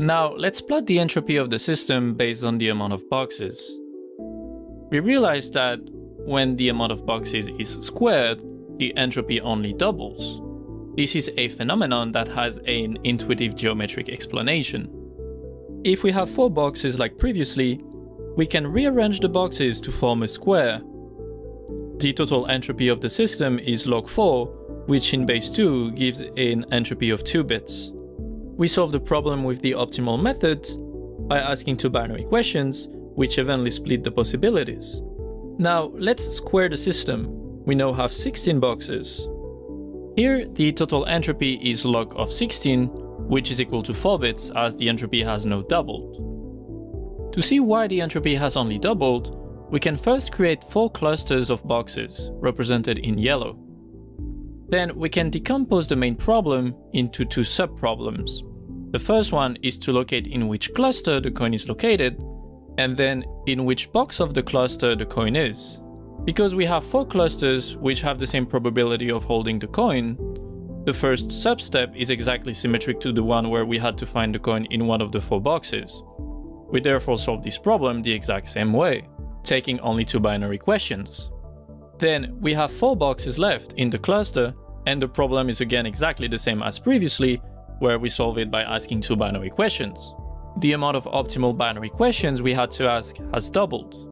Now let's plot the entropy of the system based on the amount of boxes. We realize that when the amount of boxes is squared, the entropy only doubles. This is a phenomenon that has an intuitive geometric explanation. If we have four boxes like previously, we can rearrange the boxes to form a square. The total entropy of the system is log 4, which in base 2 gives an entropy of 2 bits. We solve the problem with the optimal method by asking two binary questions, which evenly split the possibilities. Now let's square the system. We now have 16 boxes. Here the total entropy is log of 16, which is equal to 4 bits as the entropy has now doubled. To see why the entropy has only doubled, we can first create 4 clusters of boxes, represented in yellow. Then we can decompose the main problem into two sub-problems. The first one is to locate in which cluster the coin is located, and then in which box of the cluster the coin is. Because we have four clusters which have the same probability of holding the coin, the first sub-step is exactly symmetric to the one where we had to find the coin in one of the four boxes. We therefore solve this problem the exact same way, taking only two binary questions. Then we have four boxes left in the cluster, and the problem is again exactly the same as previously, where we solve it by asking two binary questions the amount of optimal binary questions we had to ask has doubled.